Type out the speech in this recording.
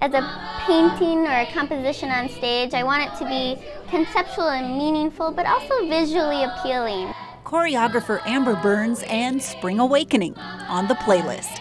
As a painting or a composition on stage, I want it to be conceptual and meaningful, but also visually appealing. Choreographer Amber Burns and Spring Awakening on the playlist.